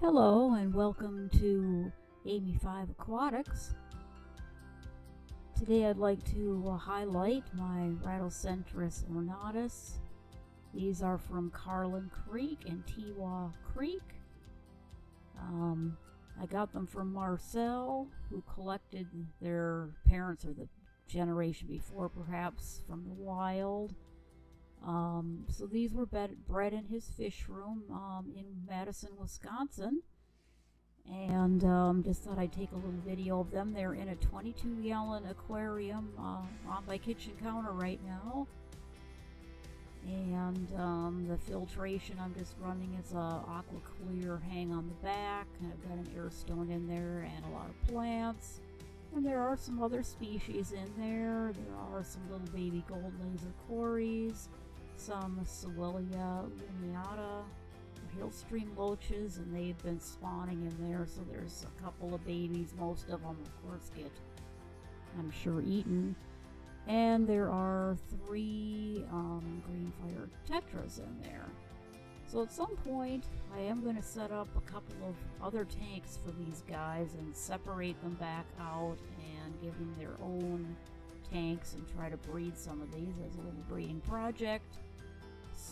Hello and welcome to Amy 5 Aquatics. Today I'd like to uh, highlight my Rhadinocentrus ornatus. These are from Carland Creek and Teewah Creek. Um, I got them from Marcel, who collected their parents or the generation before perhaps from the wild. Um, so these were bred in his fish room um, in Madison, Wisconsin. And um, just thought I'd take a little video of them. They're in a 22 gallon aquarium uh, on my kitchen counter right now. And um, the filtration I'm just running is a aqua clear hang on the back. I've got an air stone in there and a lot of plants. And there are some other species in there. There are some little baby gold laser cories some Sewellia lineata, hillstream loaches, and they've been spawning in there, so there's a couple of babies. Most of them, of course, get, I'm sure, eaten. And there are three um, green fire tetras in there. So at some point, I am going to set up a couple of other tanks for these guys and separate them back out and give them their own tanks and try to breed some of these as a little breeding project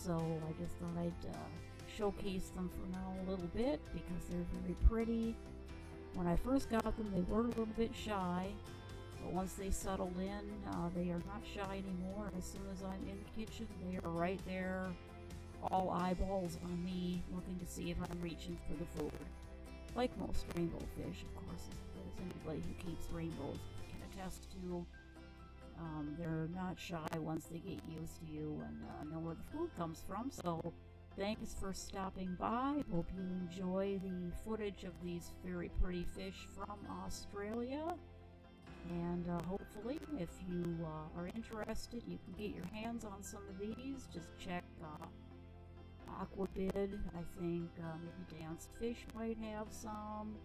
so I just thought I'd uh, showcase them for now a little bit because they're very pretty. When I first got them, they were a little bit shy, but once they settled in, uh, they are not shy anymore. As soon as I'm in the kitchen, they are right there, all eyeballs on me, looking to see if I'm reaching for the food. Like most rainbow fish, of course, as anybody who keeps rainbows can attest to. Um, they're not shy once they get used to you and uh, know where the food comes from. So thanks for stopping by. Hope you enjoy the footage of these very pretty fish from Australia. And uh, hopefully, if you uh, are interested, you can get your hands on some of these. Just check uh, Aquabid. I think uh, maybe Dan's Fish might have some.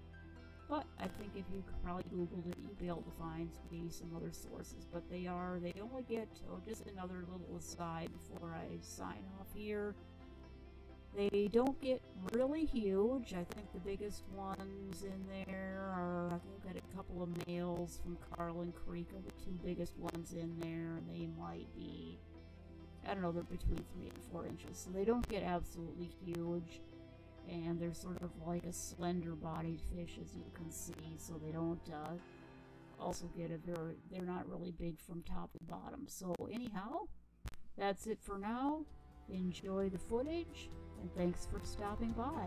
But I think if you probably Googled it, you'd be able to find maybe some other sources. But they are, they only get, oh, just another little aside before I sign off here. They don't get really huge. I think the biggest ones in there are, I've got a couple of males from Carland Creek are the two biggest ones in there. They might be, I don't know, they're between three and four inches. So they don't get absolutely huge and they're sort of like a slender bodied fish as you can see so they don't uh, also get a very they're not really big from top to bottom. So anyhow that's it for now. Enjoy the footage and thanks for stopping by